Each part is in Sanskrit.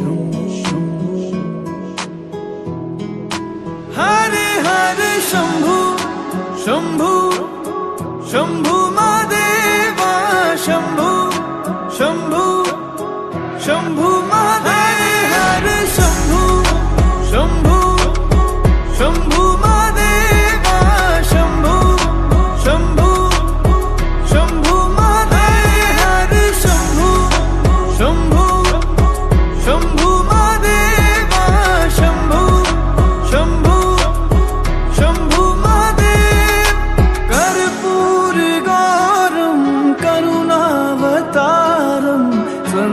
shum shum Hare Hare Shambhu Shambhu Shambhu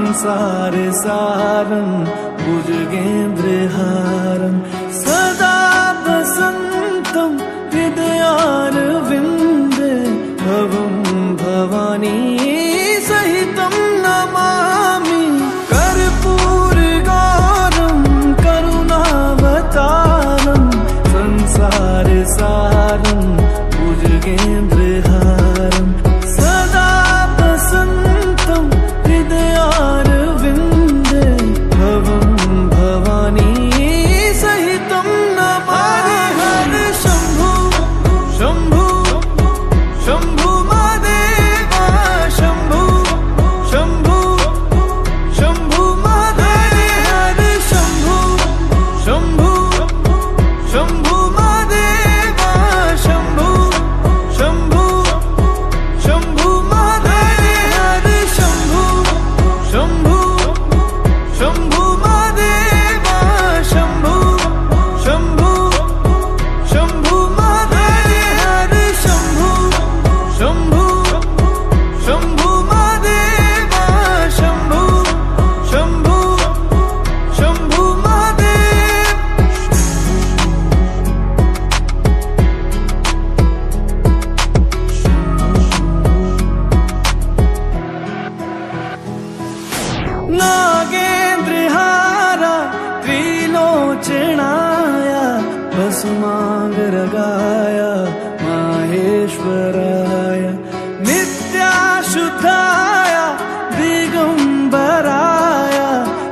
संसार सारम बुजगेंद्र नागेन्द्रहारा त्रिलोचनाय पुसुमा माहेश्वराय नित्याशुद्धाय दिगम्बराय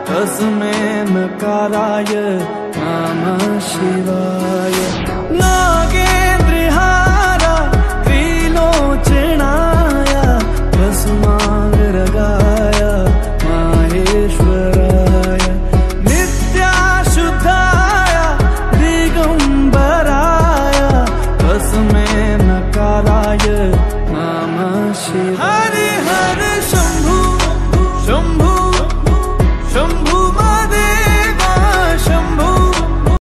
कसुमे मकाराय मा शिवाय। न am